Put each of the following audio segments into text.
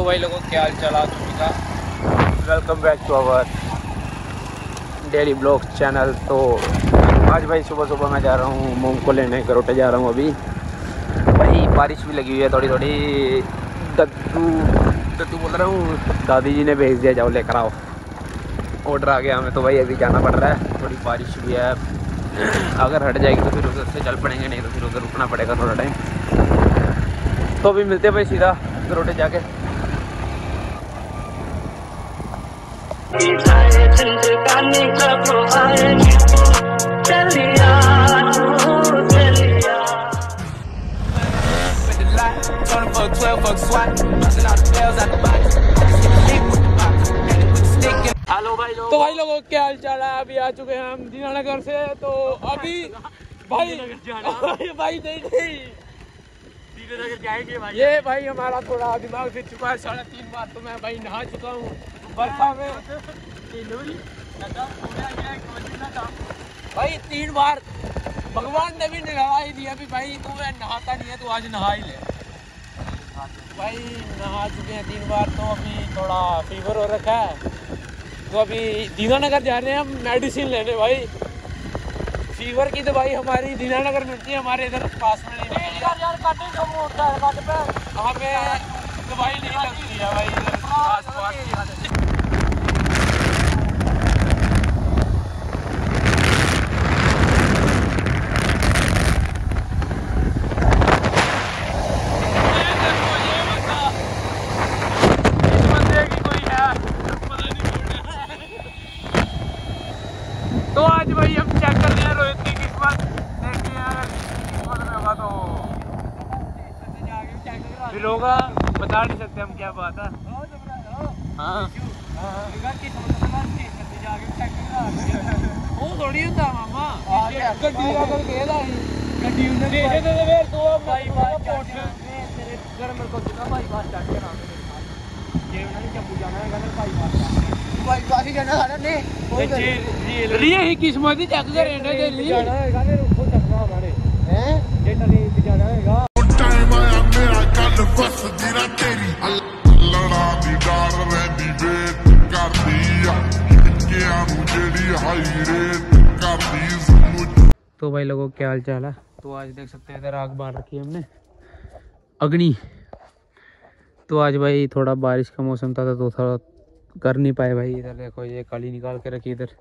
तो भाई लोगों, क्या हाल चाल आप का? Welcome back to our daily blog channel तो आज भाई सुबह सुबह मैं जा रहा हूँ मूंग को लेने, करोटे जा रहा हूँ अभी। भाई बारिश भी लगी हुई है थोड़ी थोड़ी। दद्दू दद्दू बोल रहा हूँ दादी जी ने भेज दिया, जाओ लेकर आओ। ऑर्डर आ गया हमें तो भाई, अभी जाना पड़ रहा है। थोड़ी बारिश भी है। अगर हट जाएगी तो फिर उधर से चल पड़ेंगे, नहीं तो फिर उधर रुकना पड़ेगा थोड़ा टाइम तो अभी मिलते हैं भाई सीधा, करोटे जाके हेलो भाई लोग तो भाई लोगों क्या हाल चाल है? अभी आ चुके हैं हम दीनानगर से तो अभी भाई भाई नहीं नहीं। ये भाई हमारा थोड़ा दिमाग फिर चुका है साढ़े तीन बार तो मैं भाई नहा चुका हूँ। बरसा में। भाई तीन बार। भगवान ने भी नहा ही दिया भी भाई तू मैं नहाता नहीं है तो आज नहा ही ले। भाई नहा चुके हैं तीन बार तो अभी थोड़ा फीवर हो रखा है। तो अभी दीनानगर जा रहे हैं हम मेडिसिन लेने भाई। फीवर की दवाई हमारी दीनानगर मिलती है हमारे इधर पास में नहीं यार हमें दवाई नहीं लगती है भाई आस पास तो आज भाई हम चेक कर रहे हैं रोहित की किस्मत। हैं अगर किस्मत में होगा तो। फिर होगा बता नहीं सकते हम क्या बात है हाँ वो थोड़ी होता मामा गड्डी का करके ਇਹਦਾ ਹੀ ਗੱਡੀ ਉਹਨੇ ਦੇ ਦੇ ਦੇ ਫੇਰ ਤੂੰ ਭਾਈ ਬਾਤ ਤੇਰੇ ਘਰ ਮੇਰੇ ਕੋਲ ਜਿੱਦਾਂ ਭਾਈ ਬਾਤ ਚੱਕ ਕੇ ਨਾ ਜੇ ਉਹਨਾਂ ਨੇ ਜੰਮੂ ਜਾਣਾ ਹੈਗਾ ਤੇ ਭਾਈ ਬਾਤ भाई काफी जाना है ने ਰੀਏ ਹੀ ਕਿਸਮਤ ਦੀ ਚੱਕ ਕੇ ਰਹਿਣੇ ਦੇ ਲਈ जाना हैगा ने उसको चकना हमारे हैं जे टली जाना हैगा ਟਾਈਮ ਆਇਆ ਮੇਰਾ ਗੱਲ ਵਸਦੀ ਨਾ ਤੇਰੀ ਲੜਾ ਦੀ ਡਾਰ ਰਹਿੰਦੀ ਵੇਟ ਕਰਦੀ ਆ ਕਿਆਂ ਨੂੰ ਜਿਹੜੀ ਹਾਈ ਰੇਟ ਕਰਦੀ ਸਮੁੱਚ तो भाई लोगों क्या हाल चाल है तो आज देख सकते हैं इधर आग बांध रखी है हमने अग्नि तो आज भाई थोड़ा बारिश का मौसम था तो थोड़ा कर नहीं पाए भाई इधर देखो ये काली निकाल के रखी इधर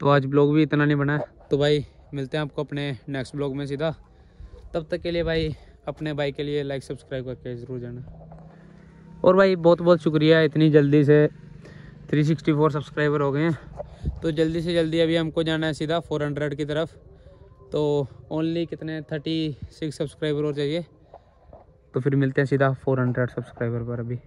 तो आज ब्लॉग भी इतना नहीं बना है तो भाई मिलते हैं आपको अपने नेक्स्ट ब्लॉग में सीधा तब तक के लिए भाई अपने भाई के लिए लाइक सब्सक्राइब करके ज़रूर जाना। और भाई बहुत बहुत शुक्रिया इतनी जल्दी से 364 सब्सक्राइबर हो गए हैं। तो जल्दी से जल्दी अभी हमको जाना है सीधा 400 की तरफ़। तो ओनली कितने? 36 सब्सक्राइबर और चाहिए। तो फिर मिलते हैं सीधा 400 सब्सक्राइबर पर अभी।